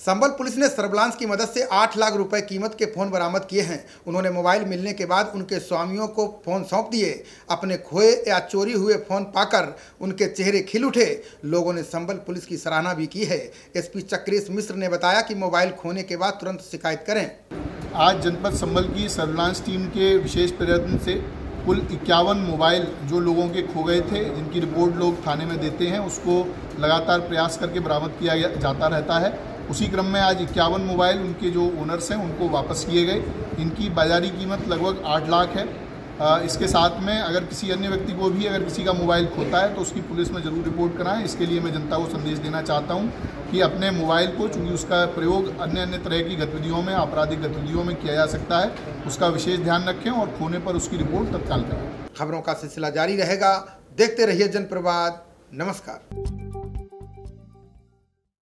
संबल police ने surveillance की मदद से 8 लाख रुपए कीमत के फ़ोन बरामद किए हैं। उन्होंने मोबाइल मिलने के बाद उनके स्वामियों को फ़ोन सौंप दिए। अपने खोए या चोरी हुए फ़ोन पाकर उनके चेहरे खिल उठे। लोगों ने संबल पुलिस की सराहना भी की है। एसपी चक्रेश मिश्र ने बताया कि मोबाइल खोने के बाद तुरंत शिकायत करें। आज जनपद संबल की सर्विलांस टीम के विशेष प्रयत्न से कुल इक्यावन मोबाइल जो लोगों के खो गए थे, जिनकी रिपोर्ट लोग थाने में देते हैं, उसको लगातार प्रयास करके बरामद किया जाता रहता है। उसी क्रम में आज इक्यावन मोबाइल उनके जो ओनर्स हैं, उनको वापस किए गए। इनकी बाज़ारी कीमत लगभग आठ लाख है। इसके साथ में अगर किसी अन्य व्यक्ति को भी अगर किसी का मोबाइल खोता है तो उसकी पुलिस में ज़रूर रिपोर्ट कराएँ। इसके लिए मैं जनता को संदेश देना चाहता हूँ कि अपने मोबाइल को, चूँकि उसका प्रयोग अन्य अन्य तरह की गतिविधियों में, आपराधिक गतिविधियों में किया जा सकता है, उसका विशेष ध्यान रखें और खोने पर उसकी रिपोर्ट तत्काल करें। खबरों का सिलसिला जारी रहेगा। देखते रहिए जनप्रवाद। नमस्कार।